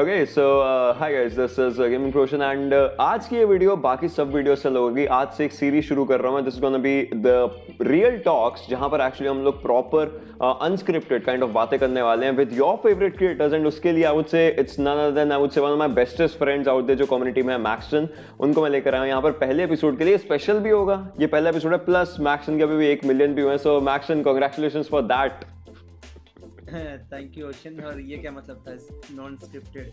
Okay so hi guys this is gaming प्रोशन and आज की ये वीडियो बाकी सब वीडियो से अलग होगी आज से एक सीरीज़ शुरू कर रहा हूँ this is gonna be the real talks जहाँ पर एक्चुअली हम लोग प्रॉपर अनस्क्रिप्टेड काइंड ऑफ़ बातें करने वाले हैं with your favourite creators and उसके लिए I say it's none other than would say one of bestest friends out there जो कम्युनिटी में है मैक्सन उनको मैं लेकर आया हूँ यहाँ पर पहले एपिसोड के लिए स्पेशल भी होगा, ये पहला एपिसोड है प्लस मैक्सन के अभी भी एक मिलियन व्यू है so Maxtern congratulation for that thank you ocean और ये क्या मतलब था non scripted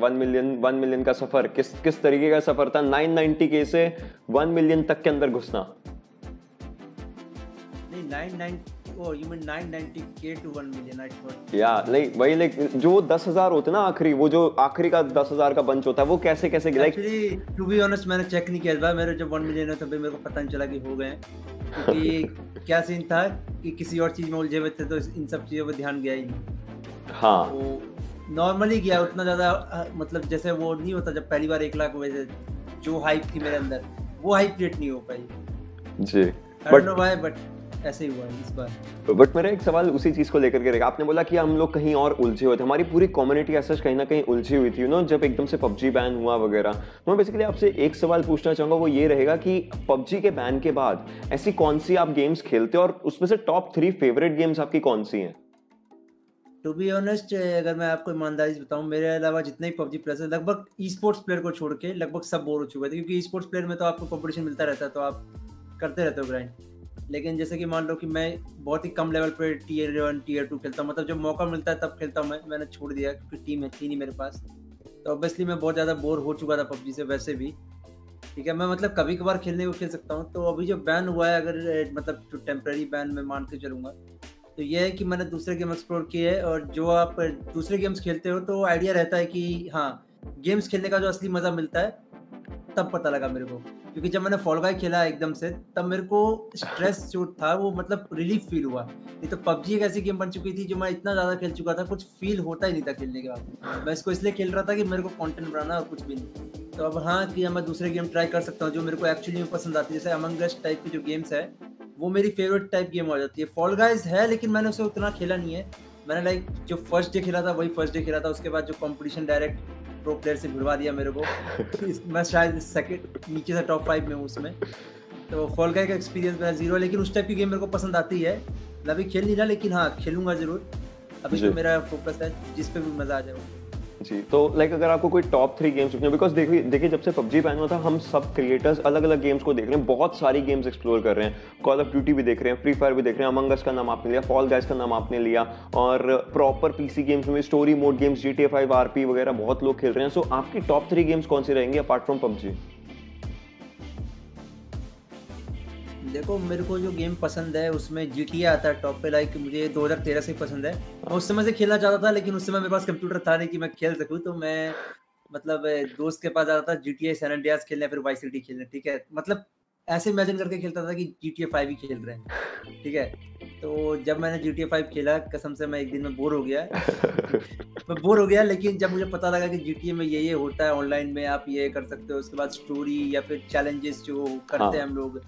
one million one million का सफ़र। किस किस तरीके का सफ़र था? 990 के से वन मिलियन तक के अंदर घुसना। नहीं 99 ओ यू मीन 990 के टू 1 मिलियन या लाइक वही लाइक जो दस हज़ार होते ना आखिरी वो जो आखिरी का दस हज़ार का बंच होता है वो कैसे कैसे लाइक टू बी ऑनेस्ट मैंने चेक नहीं किया मेरे जब 1 मिलियन है तब मेरे को पता नहीं चला कि हो गए क्योंकि क्या सीन था कि किसी और चीज़ में उलझे हुए थे तो इन सब चीज़ों पर ध्यान गया ही नहीं। हाँ। तो नॉर्मली गया उतना ज़्यादा मतलब जैसे वो नहीं होता जब पहली बार एक लाख वैसे जो हाइप थी मेरे अंदर वो हाइप क्रिएट नहीं हो पाई। जी डोंट नो व्हाई बट ऐसे ही हुआ है इस बार। बट मेरा एक सवाल उसी चीज़ को लेकर के रहेगा। आपने बोला कि हम लोग कहीं और उलझे हुए थे। हमारी पूरी कम्युनिटी ऐसा कहीं ना कहीं उलझी हुई थी यू नो जब एकदम से पबजी बैन हुआ वगैरह। तो मैं बेसिकली आपसे एक सवाल पूछना चाहूँगा वो ये रहेगा कि पबजी के बैन के बाद ऐसी कौन सी आप गेम्स खेलते हो और उसमें से टॉप थ्री फेवरेट गेम्स आपकी कौन सी हैं? टू बी ऑनेस्ट अगर मैं आपको ईमानदारी से बताऊँ मेरे अलावा जितने भी पबजी प्लेयर्स हैं लगभग ई स्पोर्ट्स प्लेयर को छोड़ के लगभग सब बोर हो चुके थे। क्योंकि ई स्पोर्ट्स प्लेयर में तो आपको कंपटीशन मिलता रहता है तो आप करते रहते हो ग्राइंड लेकिन जैसे कि मान लो कि मैं बहुत ही कम लेवल पे टीयर वन टीयर टू खेलता हूँ मतलब जब मौका मिलता है तब खेलता हूँ मैं, मैंने छोड़ दिया, क्योंकि टीम थी नहीं मेरे पास। तो ऑब्वियसली मैं बहुत ज़्यादा बोर हो चुका था पबजी से वैसे भी। ठीक है, मैं मतलब कभी कभार खेलने को खेल सकता हूँ तो अभी जो बैन हुआ है, अगर मतलब जो टेम्प्रेरी बैन मैं मान के चलूँगा तो ये है कि मैंने दूसरे गेम एक्सप्लोर किए हैं और जो आप दूसरे गेम्स खेलते हो तो आइडिया रहता है कि हाँ गेम्स खेलने का जो असली मज़ा मिलता है, तब पता लगा मेरे को। क्योंकि जब मैंने फॉल गाय खेला एकदम से तब मेरे को स्ट्रेस जो था वो मतलब रिलीफ फील हुआ। नहीं तो पबजी एक ऐसी गेम बन चुकी थी जो मैं इतना ज़्यादा खेल चुका था कुछ फील होता ही नहीं था खेलने के बाद। मैं इसको इसलिए खेल रहा था कि मेरे को कॉन्टेंट बनाना और कुछ भी नहीं। तो अब हाँ कि मैं दूसरे गेम ट्राई कर सकता हूँ जो मेरे को एक्चुअली में पसंद आती है। जैसे अमंगस टाइप की जो गेम्स है वो मेरी फेवरेट टाइप गेम हो जाती है। फॉल गाइज़ है लेकिन मैंने उसे उतना खेला नहीं है। मैंने लाइक जो फ़र्स्ट डे खेला था वही फ़र्स्ट डे खेला था। उसके बाद जो कंपटीशन डायरेक्ट प्रो प्लेयर से भिड़वा दिया मेरे को। मैं शायद सेकंड नीचे से टॉप फाइव में हूँ उसमें। तो फॉल का का एक्सपीरियंस मेरा ज़ीरो है लेकिन उस टाइप की गेम मेरे को पसंद आती है। मैं अभी खेल नहीं रहा लेकिन हाँ खेलूँगा ज़रूर। अभी जो। तो मेरा फोकस है जिस पे भी मज़ा आ जाए वो। जी तो लाइक अगर आपको कोई टॉप थ्री गेम्स पूछना बिकॉज़ देखिए देखिए, जब से पबजी बैन हुआ था, हम सब क्रिएटर्स अलग अलग गेम्स को देख रहे हैं, बहुत सारी गेम्स एक्सप्लोर कर रहे हैं। कॉल ऑफ़ ड्यूटी भी देख रहे हैं फ्री फायर भी देख रहे हैं अमंगस का नाम आपने लिया फॉल गैस का नाम आपने लिया, और प्रॉपर पीसी गेम्स में story mode games G T five RP वगैरह बहुत लोग खेल रहे हैं। सो आपकी टॉप थ्री गेम्स कौन सी रहेंगी अपार्ट फ्रॉम पबजी? देखो मेरे को जो गेम पसंद है उसमें जी टी आता है टॉप पे लाइक मुझे 2013 से ही पसंद है। मैं उस समय से खेलना चाहता था लेकिन उस समय मेरे पास कंप्यूटर था नहीं कि मैं खेल सकूँ तो मैं मतलब दोस्त के पास जाता था जी टी सैन एंड्रियास खेलने फिर वाई सिटी खेलने ठीक है? मतलब ऐसे इमेजिन करके खेलता था कि जी टी ए फाइव ही खेल रहे हैं ठीक है? तो जब मैंने जी टी ए फाइव खेला कसम से मैं एक दिन में बोर हो गया। मैं बोर हो गया लेकिन जब मुझे पता लगा कि जी टी ए में ये ये होता है ऑनलाइन में आप ये कर सकते हो उसके बाद स्टोरी या फिर चैलेंजेस जो करते हैं। हम लोग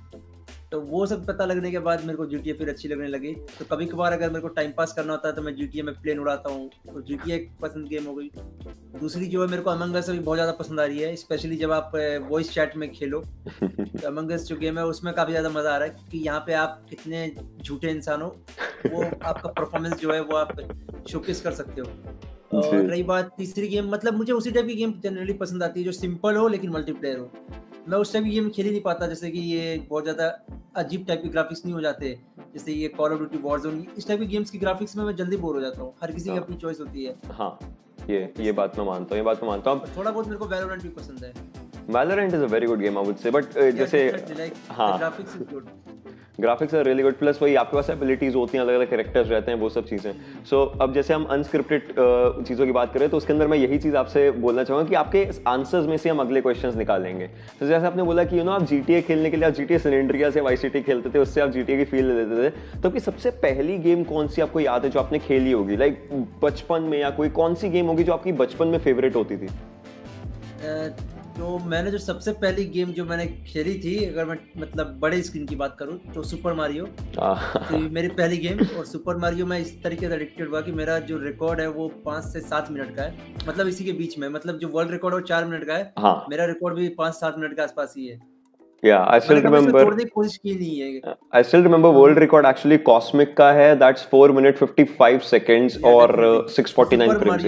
तो वो सब पता लगने के बाद मेरे को जी फिर अच्छी लगने लगी। तो कभी कभार अगर मेरे को टाइम पास करना होता है तो मैं जी में प्लेन उड़ाता हूँ। तो जी एक पसंद गेम हो गई। दूसरी जो है मेरे को अमंगस भी बहुत ज़्यादा पसंद आ रही है स्पेशली जब आप वॉइस चैट में खेलो। तो अमंगस जो गेम है उसमें काफ़ी ज़्यादा मज़ा आ रहा है कि यहाँ पे आप कितने झूठे इंसान हो वो आपका परफॉर्मेंस जो है वो आप शोकेस कर सकते हो। और रही बात तीसरी गेम मतलब मुझे उसी टाइप की गेम जनरली पसंद आती है जो सिंपल हो लेकिन मल्टीप्लेयर हो। मैं उस टाइप की गेम खेल ही नहीं पाता जैसे कि ये बहुत ज़्यादा अजीब टाइप के ग्राफिक्स नहीं हो जाते। जैसे ये call of duty war zone इस टाइप की गेम्स की ग्राफिक्स में मैं जल्दी बोर हो जाता हूँ। हर किसी की हाँ। अपनी चॉइस होती है। हाँ ये ये बात मैं मानता हूँ ये बात मैं मानता हूँ। थोड़ा बहुत मेरे को वैलोरेंट भी पसंद है। Valorant is a very good game I would say but जैसे हाँ। Graphics are really good plus वही आपके पास एबिलिटीज होती हैं अलग अलग करेक्टर्स रहते हैं वो सब चीज़ें। सो so, अब जैसे हम अनस्क्रिप्टेड uh, चीज़ों की बात करें तो उसके अंदर मैं यही चीज़ आपसे बोलना चाहूँगा कि आपके आंसर्स में से हम अगले क्वेश्चन निकालेंगे। तो जैसे आपने बोला कि यू नो आप जीटीए खेलने के लिए आप जी टी सिलेंड्रिया से वाई सी खेलते थे उससे आप जीटीए की फील लेते थे। तो आपकी सबसे पहली गेम कौन सी आपको याद है जो आपने खेली होगी? लाइक बचपन में या कोई कौन सी गेम होगी जो आपकी बचपन में फेवरेट होती थी? तो मैंने जो सबसे पहली गेम जो मैंने खेली थी अगर मैं मतलब बड़े स्क्रीन की बात करूँ तो सुपर मारियो तो मेरी पहली गेम और सुपर मारियो मैं इस तरीके से एडिक्टेड हुआ कि मेरा जो रिकॉर्ड है वो पाँच से सात मिनट का है। मतलब इसी के बीच में मतलब जो वर्ल्ड रिकॉर्ड है वो चार मिनट का है। हाँ. मेरा रिकॉर्ड भी पाँच सात मिनट के आसपास ही है। Yeah, I still remember. I still remember world record actually cosmic का है that's 4 minute 55 seconds yeah, और 649 frames.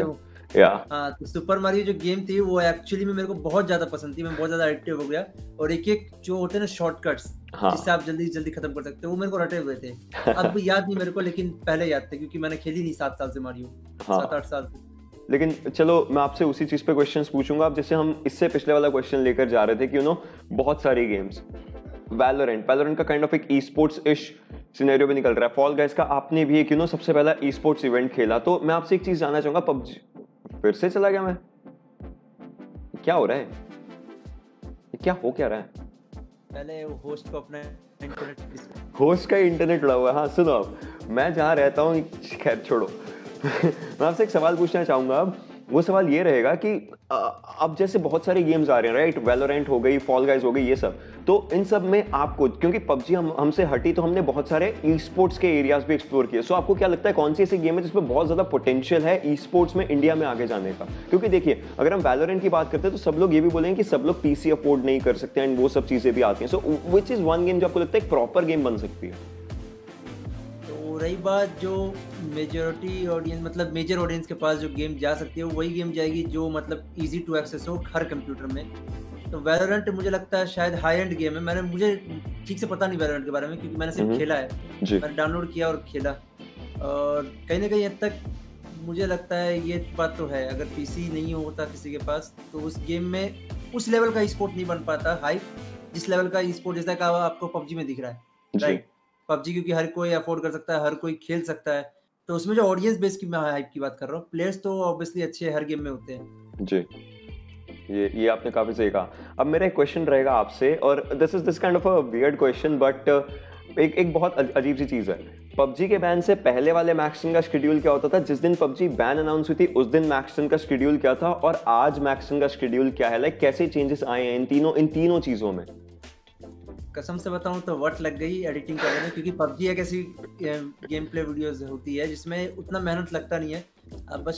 हाँ तो सुपर मारियो जो गेम थी वो एक्चुअली में मेरे को बहुत ज़्यादा पसंद थी मैं बहुत ज़्यादा एडिक्टिव हो गया। और एक एक जो होते हैं ना शॉर्टकट्स हाँ. जिससे आप जल्दी जल्दी खत्म कर सकते हो वो मेरे को रटे हुए थे। अब भी याद नहीं मेरे को लेकिन पहले याद थे क्योंकि मैंने खेली नहीं सात साल से मारियो हाँ. सात आठ साल से। लेकिन चलो मैं आपसे उसी चीज़ पे क्वेश्चंस पूछूँगा। अब जैसे हम इससे पिछले वाला क्वेश्चन लेकर जा रहे थे कि यू नो बहुत सारी गेम्स वैलोरेंट वैलोरेंट का काइंड ऑफ़ एक ई स्पोर्ट्स इश सिनेरियो भी निकल रहा है। फॉल गाइस का आपने भी एक यू नो सबसे पहला ई स्पोर्ट्स इवेंट खेला। तो मैं आपसे एक चीज़ जानना चाहूँगा पबजी। फिर से चला गया मैं। क्या हो रहा है? क्या हो क्या रहा है? पहले होस्ट को अपना इंटरनेट होस्ट का इंटरनेट उड़ा हुआ है। हाँ सुनो मैं जहाँ रहता हूँ खैर छोड़ो। मैं आपसे एक सवाल पूछना चाहूँगा अब। वो सवाल ये रहेगा कि अब जैसे बहुत सारे गेम्स आ रहे हैं राइट वेलोरेंट हो गई फॉल गाइज़ हो गई, ये सब। तो इन सब में आपको, क्योंकि पबजी हम, हमसे हटी तो हमने बहुत सारे ई स्पोर्ट्स के एरियाज़ भी एक्सप्लोर किए। सो आपको क्या लगता है कौन सी ऐसी गेम है जिसमें बहुत ज़्यादा पोटेंशियल है ई स्पोर्ट्स में इंडिया में आगे जाने का? क्योंकि देखिए, अगर हम वेलोरेंट की बात करते हैं तो सब लोग ये भी बोलेंगे कि सब लोग पीसी अफोर्ड नहीं कर सकते एंड वो सब चीज़ें भी आती हैं। So which is one game जो आपको लगता है एक प्रॉपर गेम बन सकती है? रही बात जो मेजोरिटी ऑडियंस मतलब मेजर ऑडियंस के पास जो गेम जा सकती है वही गेम जाएगी जो मतलब इजी टू एक्सेस हो हर कंप्यूटर में। तो वैलोरेंट मुझे लगता है शायद हाई एंड गेम है। मैंने मुझे ठीक से पता नहीं वैलोरेंट के बारे में क्योंकि मैंने सिर्फ़ खेला है। मैंने डाउनलोड किया और खेला। और कहीं ना कहीं हद तक मुझे लगता है ये बात तो है। अगर पीसी नहीं होता किसी के पास तो उस गेम में उस लेवल का स्पोर्ट नहीं बन पाता हाई जिस लेवल का स्पोर्ट जैसा का आपको पबजी में दिख रहा है। राइट पबजी क्योंकि हर कोई अफोर्ड कर सकता है, हर कोई खेल सकता है। तो उसमें जो ऑडियंस बेस की मैं हाइप की बात कर रहा हूँ प्लेयर्स तो ऑब्वियसली अच्छे हर गेम में होते हैं। जी। ये ये आपने काफ़ी सही कहा। अब मेरा एक क्वेश्चन रहेगा आपसे और this is this kind of a weird question but एक एक बहुत अजीब सी चीज़ है। पबजी के बैन से पहले वाले मैक्सन का शेड्यूल क्या होता था? जिस दिन पबजी बैन अनाउंस हुई थी, उस दिन मैक्सन का शेड्यूल क्या था? और आज मैक्सन का शेड्यूल क्या है? लाइक कैसे चेंजेस आए हैं इन तीनों इन तीनों चीज़ों में? कसम से बताऊँ तो वट लग गई एडिटिंग करने में क्योंकि पबजी एक ऐसी गेम प्ले वीडियोस होती है जिसमें उतना मेहनत लगता नहीं है। अब बस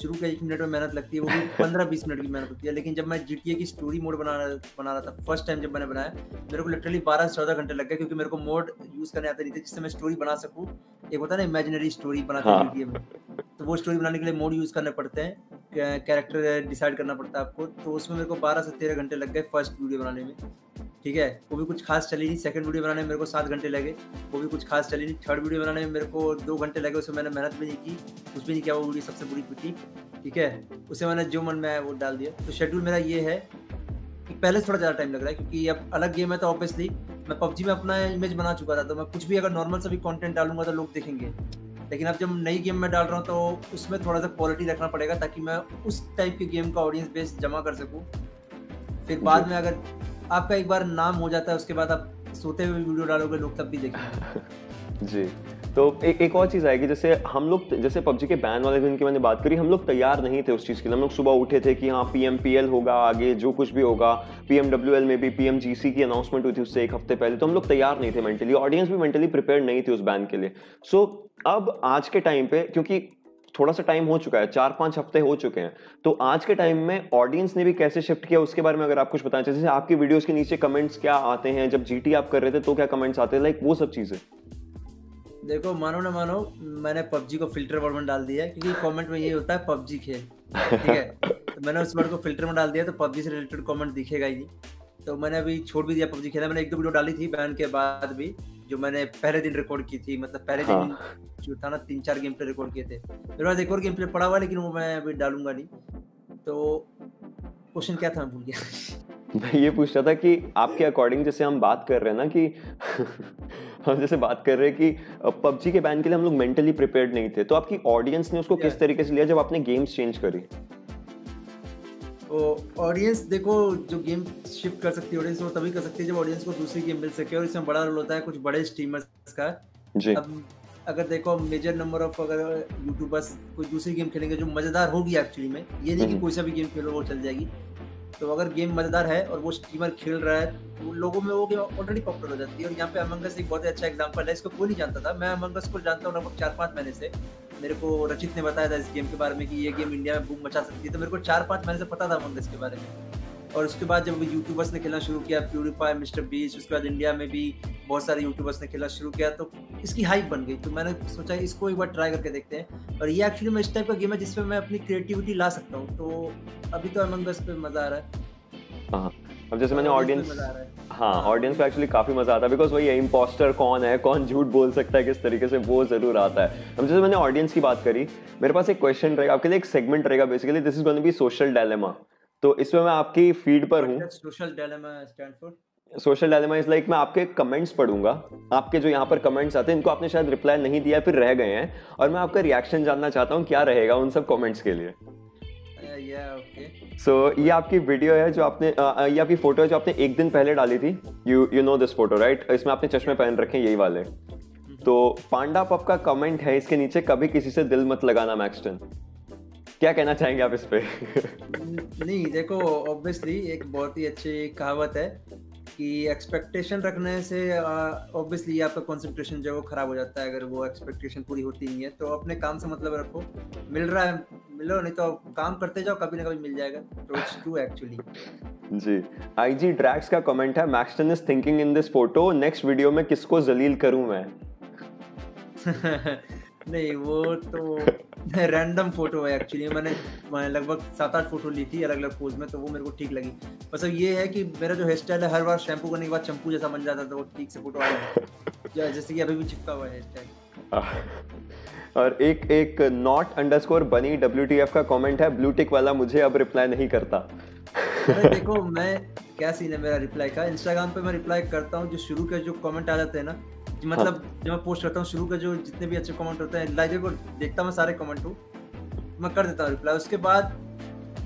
शुरू के एक मिनट में मेहनत लगती है वो भी पंद्रह बीस मिनट की मेहनत होती है। लेकिन जब मैं जी की स्टोरी मोड बना रहा बना रहा था फ़र्स्ट टाइम जब मैंने बनाया मेरे को लिटरली बारह से चौदह घंटे लग गए क्योंकि मेरे को मोड यूज़ करने आते नहीं थे जिससे मैं स्टोरी बना सकूँ। एक होता है ना इमेजिनरी स्टोरी बनाते हैं। जी में। तो वो स्टोरी बनाने के लिए मोड यूज़ करने पड़ते हैं कैरेक्टर डिसाइड करना पड़ता है आपको। तो उसमें मेरे को बारह से तेरह घंटे लग गए फ़र्स्ट वीडियो बनाने में। ठीक है? वो भी कुछ खास चली नहीं सेकंड वीडियो बनाने में मेरे को सात घंटे लगे। वो भी कुछ खास चली नहीं। थर्ड वीडियो बनाने में मेरे को दो घंटे लगे उसमें मैंने मेहनत भी नहीं की कुछ भी नहीं किया वो वीडियो सबसे बुरी पिटी ठीक है? उसे मैंने जो मन में आया वो डाल दिया। तो शेड्यूल मेरा ये है कि पहले थोड़ा ज़्यादा टाइम लग रहा है क्योंकि अब अलग गेम है तो ऑब्वियसली मैं पबजी में अपना इमेज बना चुका था तो मैं कुछ भी अगर नॉर्मल सा भी कंटेंट डालूँगा तो लोग देखेंगे। लेकिन अब जब नई गेम में डाल रहा हूँ तो उसमें थोड़ा सा क्वालिटी रखना पड़ेगा ताकि मैं उस टाइप के गेम का ऑडियंस बेस जमा कर सकूँ। फिर बाद में अगर आपका एक बार नाम हो जाता है उसके बाद आप सोते हुए वीडियो डालोगे लोग तब भी देखेंगे। जी। तो एक एक और चीज़ आएगी जैसे हम लोग जैसे पबजी के बैन वाले दिन की मैंने बात करी हम लोग तैयार नहीं थे उस चीज़ के लिए। हम लोग सुबह उठे थे कि हाँ पी पी एल होगा आगे जो कुछ भी होगा पी एम डब्ल्यू एल में भी पी एम जी सी की अनाउंसमेंट हुई थी उससे एक हफ़्ते पहले। तो हम लोग तैयार नहीं थे मेंटली ऑडियंस भी मेंटली प्रिपेयर नहीं थी उस बैन के लिए। सो so, अब आज के टाइम पे क्योंकि थोड़ा सा टाइम हो चुका है चार पाँच हफ़्ते हो चुके हैं। तो आज के टाइम में ऑडियंस ने भी कैसे शिफ्ट किया, उसके बारे में अगर आप कुछ बताना चाहिए जैसे आपकी वीडियोस के नीचे कमेंट्स क्या आते हैं, जब जीटी आप कर रहे थे तो क्या कमेंट्स आते हैं लाइक वो सब चीज़ें? देखो, मानो ना मानो, मैंने पबजी को फ़िल्टर वर्ड में डाल दिया क्योंकि कमेंट में ये होता है पबजी खेल, ठीक है? तो मैंने उस वर्ड को फ़िल्टर में डाल दिया तो पबजी से रिलेटेड कमेंट दिखेगा ही तो मैंने अभी छोड़ भी दिया पबजी खेला मैंने एक दो वीडियो डाली थी बैन के बाद भी। जो मैंने पहले दिन रिकॉर्ड की थी मतलब पहले हाँ. दिन जो था ना तीन चार गेम प्ले रिकॉर्ड किए थे। मेरे पास एक और गेम प्ले पड़ा हुआ लेकिन वो मैं अभी डालूँगा नहीं। तो क्वेश्चन क्या था मैं भूल गया। मैं ये पूछ रहा था कि आपके अकॉर्डिंग जैसे हम बात कर रहे हैं ना कि हम जैसे बात कर रहे हैं कि पबजी के बैन के लिए हम लोग मेंटली प्रिपेयर्ड नहीं थे। तो आपकी ऑडियंस ने उसको किस तरीके से लिया जब आपने गेम्स चेंज करी? ऑडियंस देखो जो गेम शिफ्ट कर सकती है ऑडियंस वो तभी कर सकती है जब ऑडियंस को दूसरी गेम मिल सके। और इसमें बड़ा रोल होता है कुछ बड़े स्ट्रीमर्स का। जी। अब अगर देखो मेजर नंबर ऑफ़ अगर यूट्यूबर्स कोई दूसरी गेम खेलेंगे जो मज़ेदार होगी एक्चुअली में ये नहीं कि हम्म। कोई सा भी गेम खेलो वो चल जाएगी। तो अगर गेम मज़ेदार है और वो स्ट्रीमर खेल रहा है तो लोगों में वो गेम ऑलरेडी पॉपुलर हो जाती है। और यहाँ पे अमंगस एक बहुत ही अच्छा एग्ज़ाम्पल है इसको कोई नहीं जानता था। मैं अमंगस को जानता हूँ लगभग चार पाँच महीने से। मेरे को रचित ने बताया था इस गेम के बारे में कि ये गेम इंडिया में बूम मचा सकती है। तो मेरे को चार पाँच महीने से पता था अमंगस के बारे में। और उसके बाद जब यूट्यूबर्स ने खेलना शुरू किया प्यूरीफाई मिस्टर बीच उसके बाद इंडिया में भी बहुत सारे यूट्यूबर्स ने खेलना शुरू किया तो इसकी हाइप बन गई। तो मैंने सोचा इसको एक बार ट्राई करके देखते हैं। और ये एक्चुअली मैं इस टाइप का गेम है जिसमें मैं अपनी क्रिएटिविटी ला सकता हूँ। तो अभी तो अमंगस पे मज़ा आ रहा है। हाँ। अब जैसे मैंने ऑडियंस रहा है। ऑडियंस को एक्चुअली काफ़ी मज़ा आता है बिकॉज़ वही है इम्पोस्टर कौन है कौन झूठ बोल सकता है किस तरीके से वो ज़रूर आता है। अब जैसे मैंने ऑडियंस की बात करी मेरे पास एक क्वेश्चन रहेगा आपके लिए एक सेगमेंट रहेगा basically this is going be social dilemma तो इसमें मैं आपकी फ़ीड पर हूँ। Social dilemma stand for social dilemma is like मैं आपके कमेंट्स पढ़ूँगा आपके जो यहाँ पर कमेंट्स आते हैं इनको आपने शायद रिप्लाई नहीं दिया फिर रह गए हैं और मैं आपका रिएक्शन जानना चाहता हूँ क्या रहेगा उन सब कमेंट्स के लिए। सो so, ये आपकी वीडियो है जो आपने ये आपकी फ़ोटो है जो आपने एक दिन पहले डाली थी। You you know this photo right इसमें आपने चश्मे पहन रखे हैं यही वाले। तो पांडा पप का कमेंट है इसके नीचे कभी किसी से दिल मत लगाना मैक्सटन क्या कहना चाहेंगे आप इस पे? नहीं देखो ऑब्वियसली एक बहुत ही अच्छी कहावत है। कि एक्सपेक्टेशन रखने से ऑब्वियसली आपका कंसंट्रेशन जो है वो खराब हो जाता है अगर वो एक्सपेक्टेशन पूरी होती नहीं है तो अपने काम से मतलब रखो। मिल रहा है मिलो नहीं तो काम करते जाओ कभी ना कभी मिल जाएगा। तो इट्स ट्रू एक्चुअली जी। आईजी ड्रैक्स का कमेंट है Maxtern is thinking in this photo next video में किसको जलील करूँ मैं? नहीं वो तो रैंडम फ़ोटो है एक्चुअली मैंने मैंने लगभग सात आठ फ़ोटो ली थी अलग अलग पोज में तो वो मेरे को ठीक लगी। बस अब ये है कि मेरा जो हेयर स्टाइल है हर बार शैम्पू करने के बाद चंपू जैसा बन जाता था वो ठीक से फ़ोटो आया जैसे कि अभी भी चिपका हुआ है हेयर स्टाइल और एक एक नॉट अंडरस्कोर बनी डब्ल्यू का कमेंट है ब्लू टिक वाला मुझे अब रिप्लाई नहीं करता। देखो मैं क्या सीन है मेरा रिप्लाई का? इंस्टाग्राम पे मैं रिप्लाई करता हूँ जो शुरू के जो कमेंट आ जाते हैं ना मतलब हाँ। जब मैं पोस्ट करता हूँ शुरू के जो जितने भी अच्छे कमेंट होते हैं लाइक को देखता मैं सारे कमेंट हूँ मैं कर देता हूँ रिप्लाई उसके बाद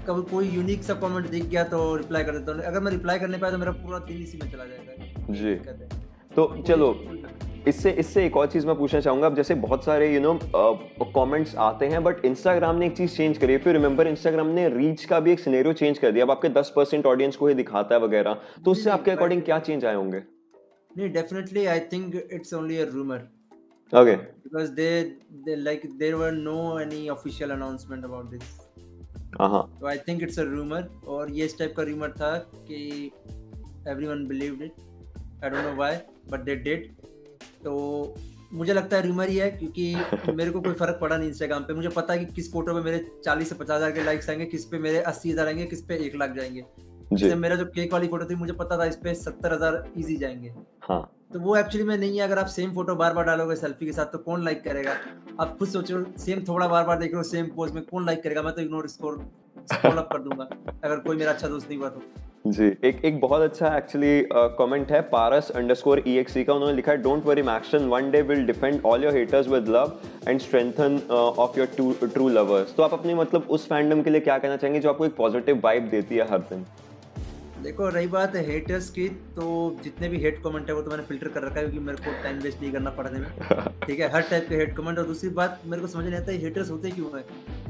कभी कोई यूनिक सा कमेंट दिख गया तो रिप्लाई कर देता हूँ। अगर मैं रिप्लाई करने पाया तो मेरा पूरा दिन इसी में चला जाएगा। जी। तो चलो इससे इससे एक और चीज़ मैं पूछना चाहूँगा। अब जैसे बहुत सारे यू नो कमेंट्स आते हैं बट इंस्टाग्राम ने एक चीज़ चेंज करी फिर रिमेंबर इंस्टाग्राम ने रीच का भी एक सिनेरियो चेंज कर दिया। अब आपके 10 परसेंट ऑडियंस को ही दिखाता है वगैरह। तो उससे आपके अकॉर्डिंग क्या चेंज आए होंगे? नहीं definitely I think it's only a rumour okay because they they like there were no any official announcement about this. So i think it's a rumor. और ये इस टाइप का rumor था कि everyone believed it. I don't know why but they did. तो मुझे लगता है रूमर ही है क्योंकि मेरे को कोई फ़र्क पड़ा नहीं इंस्टाग्राम पे। मुझे पता है कि किस फ़ोटो पे मेरे 40 से 50 हज़ार के लाइक्स आएँगे किस पे मेरे 80 हज़ार आएँगे किस पे एक लाख जाएँगे। जैसे मेरा जो केक वाली फ़ोटो थी मुझे पता था इस पे सत्तर हज़ार ईजी जाएँगे। हाँ। तो वो एक्चुअली में नहीं है अगर आप सेम फ़ोटो बार बार डालोगे सेल्फी के साथ तो कौन लाइक करेगा? आप खुद सोचो सेम थोड़ा बार बार देख रहे हो सेम पोज में कौन लाइक करेगा? मैं तो इग्नोर स्कोर स्क्रॉल कर दूँगा अगर कोई मेरा अच्छा दोस्त नहीं हुआ तो। जी एक एक बहुत अच्छा एक्चुअली कमेंट uh, है पारस अंडरस्कोर ईएक्सी का उन्होंने लिखा है don't worry Maxtern one day will defend all your haters with love and strengthen of your to true lovers तो आप अपनी मतलब उस फैंडम के लिए क्या कहना चाहेंगे जो आपको एक पॉजिटिव वाइब देती है हर दिन? देखो रही बात है हेटर्स की तो जितने भी हेट कमेंट है वो तो मैंने फ़िल्टर कर रखा है क्योंकि मेरे को टाइम वेस्ट नहीं करना पड़ने में। ठीक है हर टाइप के हेट कमेंट और दूसरी बात मेरे को समझ नहीं आता है हेटर्स होते क्यों है?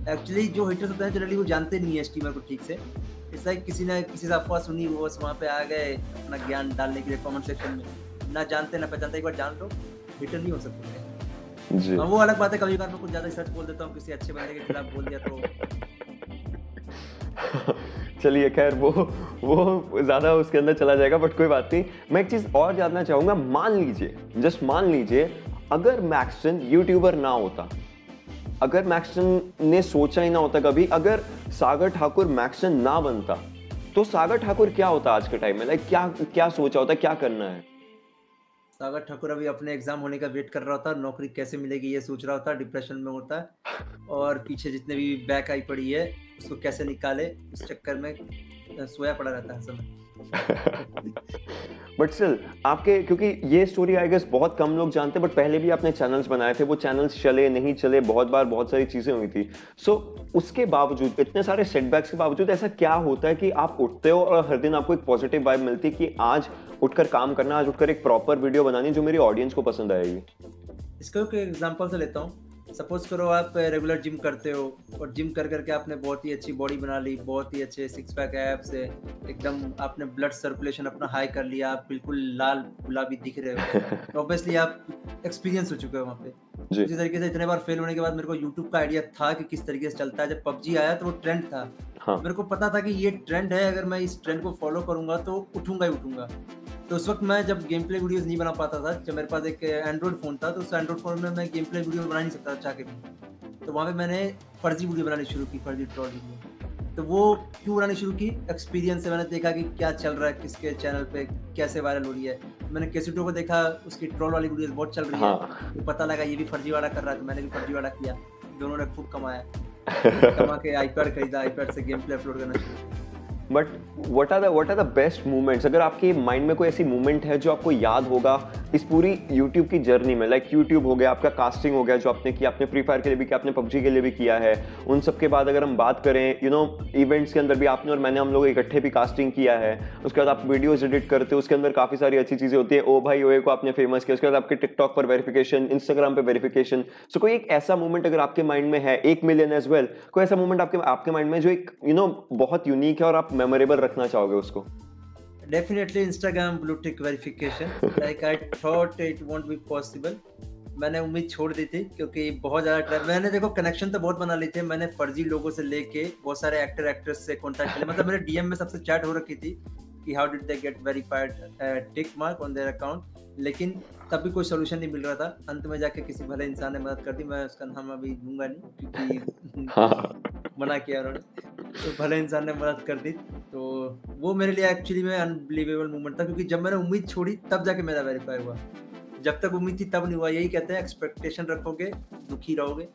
एक्चुअली जो हेटर्स होते हैं जनरली वो जानते नहीं है स्टीमर को ठीक से। इट्स लाइक किसी ने किसी से अफवाह सुनी वो बस वहाँ पे आ गए अपना ज्ञान डालने के लिए कमेंट सेक्शन में। ना जानते ना पहचानते एक बार जान लो हेटर नहीं हो सकते। जी। हाँ वो अलग बात है कभी कभार मैं कुछ ज़्यादा सच बोल देता हूँ किसी अच्छे बंदे के खिलाफ बोल दिया तो। चलिए खैर वो वो ज़्यादा उसके अंदर चला जाएगा बट कोई बात नहीं। मैं एक चीज़ और जानना चाहूँगा मान लीजिए जस्ट मान लीजिए अगर मैक्सन यूट्यूबर ना होता अगर मैक्सन ने सोचा ही ना होता कभी, अगर सागर ठाकुर मैक्सन ना बनता तो सागर ठाकुर क्या होता आज के टाइम में? लाइक क्या क्या सोचा होता, क्या करना है? सागर ठाकुर अभी अपने एग्ज़ाम होने का वेट कर रहा होता, नौकरी कैसे मिलेगी ये सोच रहा होता डिप्रेशन में होता, और पीछे जितने भी बैक आई पड़ी है, उसको कैसे निकाले उस चक्कर में सोया पड़ा रहता है समय। बट स्टिल आपके क्योंकि ये स्टोरी आई गेस बहुत कम लोग जानते हैं बट पहले भी आपने चैनल्स बनाए थे वो चैनल्स चले नहीं चले बहुत बार बहुत सारी चीज़ें हुई थी। सो so, उसके बावजूद इतने सारे सेटबैक्स के बावजूद ऐसा क्या होता है कि आप उठते हो और हर दिन आपको एक पॉजिटिव वाइब मिलती है कि आज उठकर काम करना आज उठकर एक प्रॉपर वीडियो बनानी जो मेरी ऑडियंस को पसंद आएगी? इसका एक एग्जांपल से लेता हूँ। सपोज़ करो आप रेगुलर जिम करते हो और जिम कर करके आपने बहुत ही अच्छी बॉडी बना ली बहुत ही अच्छे सिक्स पैक एप्स है एकदम आपने ब्लड सर्कुलेशन अपना हाई कर लिया आप बिल्कुल लाल गुलाबी दिख रहे हो। तो ऑब्वियसली आप एक्सपीरियंस हो चुके हो वहाँ पे। इसी तरीके से इतने बार फेल होने के बाद मेरे को यूट्यूब का आइडिया था कि किस तरीके से चलता है। जब पबजी आया तो वो ट्रेंड था। हाँ. मेरे को पता था कि ये ट्रेंड है अगर मैं इस ट्रेंड को फॉलो करूँगा तो उठूँगा ही उठूँगा। तो उस वक्त मैं जब गेम प्ले वीडियोज़ नहीं बना पाता था जब मेरे पास एक एंड्रॉइड फ़ोन था तो उस एंड्रॉइड फ़ोन में मैं गेम प्ले वीडियो बना नहीं सकता चाह के भी। तो वहाँ पे मैंने फर्जी वीडियो बनानी शुरू की फर्जी ट्रॉल वीडियो तो वो क्यों बनानी शुरू की? एक्सपीरियंस से मैंने देखा कि क्या चल रहा है किसके चैनल पे कैसे वायरल हो रही है। मैंने केसिटो को देखा उसकी ट्रोल वाली वीडियोस बहुत चल रही है। हाँ। तो पता लगा ये भी फर्जी वाला कर रहा है तो मैंने भी फर्जी वाला किया। दोनों ने खूब कमाया। कमा के आईपैड खरीदा आईपैड से गेम प्ले अपलोड करना शुरू but what are the what are the best movements अगर आपके माइंड में कोई ऐसी मूवमेंट है जो आपको याद होगा इस पूरी यूट्यूब की जर्नी में लाइक like यूट्यूब हो गया, आपका कास्टिंग हो गया जो आपने किया, आपने फ्री फायर के लिए भी किया, आपने पबजी के लिए भी किया है, उन सब के बाद अगर हम बात करें यू नो इवेंट्स के अंदर भी आपने और मैंने हम लोग इकट्ठे भी कास्टिंग किया है, उसके बाद आप वीडियोज़ एडिट करते हो, उसके अंदर काफ़ी सारी अच्छी चीज़ें होती है, ओ भाई ओए को आपने फ़ेमस किया, उसके बाद आपके टिकटॉक पर वेरिफिकेशन इंस्टाग्राम पर वेरिफिकेशन सो कोई एक ऐसा मूवमेंट अगर आपके माइंड में है, एक मिलियन एज वेल कोई ऐसा मूवमेंट आपके आपके माइंड में जो एक यू नो बहुत यूनिक है और आप मेमोरेबल रखना चाहोगे उसको? Definitely Instagram blue tick verification like I thought it won't be possible मैंने उम्मीद छोड़ दी थी क्योंकि बहुत ज़्यादा ट्राई मैंने देखो कनेक्शन तो बहुत बना ली थी। मैंने फर्जी लोगों से लेके बहुत सारे एक्टर एक्ट्रेस से कॉन्टैक्ट किया। मतलब मेरे डीएम में सबसे चैट हो रखी थी कि how did they get verified tick mark on their account लेकिन तब भी कोई सोल्यूशन नहीं मिल रहा था। अंत में जाके किसी भले इंसान ने मदद कर दी मैं उसका नाम अभी दूँगा नहीं क्योंकि हाँ। मना किया उन्होंने। तो भले इंसान ने मदद कर दी तो वो मेरे लिए एक्चुअली में अनबिलीवेबल मूवमेंट था क्योंकि जब मैंने उम्मीद छोड़ी तब जाके मेरा वेरीफाई हुआ। जब तक उम्मीद थी तब नहीं हुआ। यही कहते हैं एक्सपेक्टेशन रखोगे दुखी रहोगे।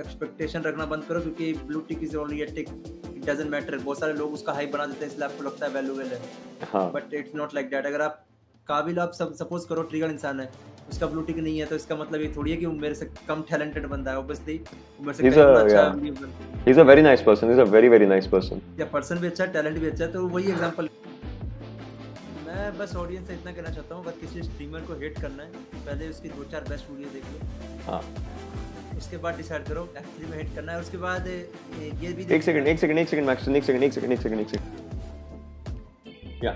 एक्सपेक्टेशन रखना बंद करो क्योंकि blue tick is only tick it doesn't matter बहुत सारे लोग उसका हाई बना देते हैं इसलिए आपको लगता है वैल्यूएबल है। But it's not like that अगर आप काबिल आप सब सपोज़ करो ट्रिगर इंसान है उसका ब्लू टिक नहीं है तो इसका मतलब ये थोड़ी है कि वो मेरे से कम टैलेंटेड बंदा है ऑब्वियसली मेरे से कहीं अच्छा ही is a very nice person is a very very nice person या पर्सन भी अच्छा टैलेंट भी अच्छा तो वही एग्जांपल मैं बस ऑडियंस से इतना कहना चाहता हूँ अगर किसी स्ट्रीमर को हेट करना है पहले उसकी दो चार बेस्ट वीडियो देख लो। हाँ। उसके बाद डिसाइड करो एक्चुअली में हिट करना है उसके बाद ये भी एक सेकंड एक सेकंड एक सेकंड मैक्स एक सेकंड एक सेकंड एक सेकंड एक सेकंड या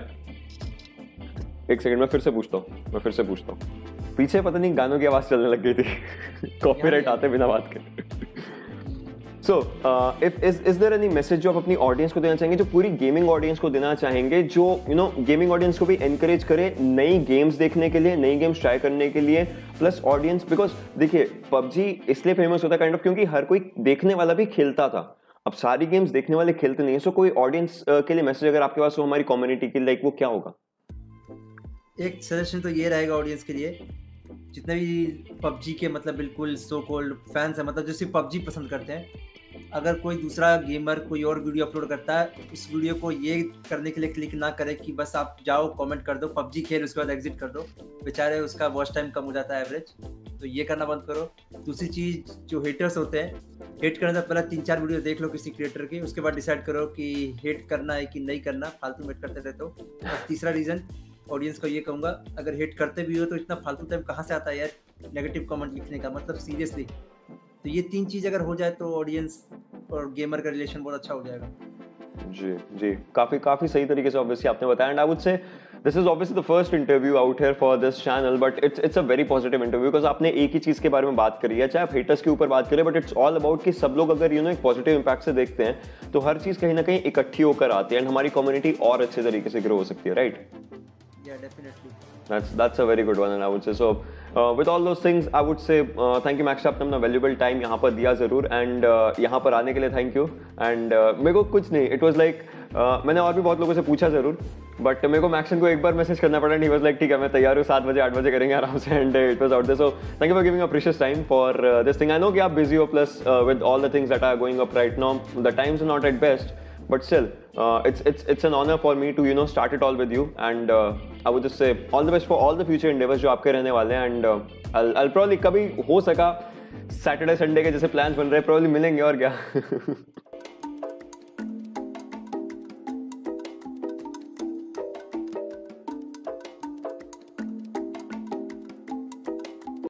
एक सेकंड मैं फिर से पूछता हूँ मैं फिर से पूछता हूँ। पीछे पता नहीं गानों की आवाज़ चलने लग गई थी। कॉपीराइट आते बिना बात के so if is is there any message जो आप अपनी ऑडियंस को देना चाहेंगे जो पूरी गेमिंग ऑडियंस को देना चाहेंगे जो यू नो गेमिंग ऑडियंस को भी एनकरेज करे नई गेम्स देखने के लिए नई गेम्स ट्राई करने के लिए प्लस ऑडियंस बिकॉज़ देखिए पबजी इसलिए फ़ेमस होता है काइंड ऑफ़ क्योंकि हर कोई देखने वाला भी खेलता था। अब सारी गेम्स देखने वाले खेलते नहीं है सो so कोई ऑडियंस uh, के लिए मैसेज अगर आपके पास हो हमारी कम्युनिटी के लाइक वो क्या होगा? एक सजेशन तो ये रहेगा ऑडियंस के लिए, जितने भी पबजी के मतलब बिल्कुल सो कोल्ड फैंस हैं मतलब जो सिर्फ़ पबजी पसंद करते हैं, अगर कोई दूसरा गेमर कोई और वीडियो अपलोड करता है इस वीडियो को ये करने के लिए क्लिक ना करे कि बस आप जाओ कमेंट कर दो पबजी खेल, उसके बाद एग्जिट कर दो। बेचारे उसका वॉच टाइम कम हो जाता है एवरेज तो ये करना बंद करो। दूसरी चीज़, जो हेटर्स होते हैं हेट करने से पहले तीन चार वीडियो देख लो किसी क्रिएटर की, उसके बाद डिसाइड करो कि हेट करना है कि नहीं करना, फालतू मेट करते रहते हो। और तीसरा रीज़न ऑडियंस को ये कहूँगा, अगर हेट करते भी हो तो इतना फालतू टाइम कहाँ से आता है यार नेगेटिव कमेंट लिखने का? मतलब सीरियसली तो ये तीन चीज़ अगर हो जाए तो ऑडियंस और गेमर का रिलेशन बहुत अच्छा हो जाएगा। जी जी। काफ़ी काफ़ी सही तरीके से ऑब्वियसली आपने बताया। And I would say this is obviously the first interview out here for this channel but it's it's a very positive interview because आपने एक ही चीज़ के बारे में बात करी है। चाहे आप हेटर्स के ऊपर बात करें बट इट्स ऑल अबाउट कि सब लोग अगर यू नो एक पॉजिटिव इंपैक्ट से देखते हैं तो हर चीज़ कहीं ना कहीं इकट्ठी होकर आती है। एंड हमारी कम्युनिटी और अच्छे तरीके से ग्रो हो सकती है right right? Yeah definitely. That's that's a very good one and i would say so. Uh, with all those things i would say uh, thank you max आपने अपना वैल्यूबल टाइम यहाँ पर दिया ज़रूर एंड uh, यहाँ पर आने के लिए थैंक यू एंड मेरे को कुछ नहीं इट वाज लाइक मैंने और भी बहुत लोगों से पूछा ज़रूर बट मेरे को मैक्सन को एक बार मैसेज करना पड़ा ही वाज लाइक ठीक है मैं तैयार हूँ सात बजे आठ बजे करेंगे आराम से and it was out they so thank you for giving a precious time for this thing I know कि आप बिज़ी हो plus with all the things that are going up right now the times not at best but still, uh, it's it's it's an honor for me to you know start it all with you, and uh, I would just say all the best for all the future endeavors जो आपके रहने वाले हैं, and uh, I'll I'll probably हो सका Saturday Sunday के जैसे plans बन रहे हैं probably मिलेंगे और क्या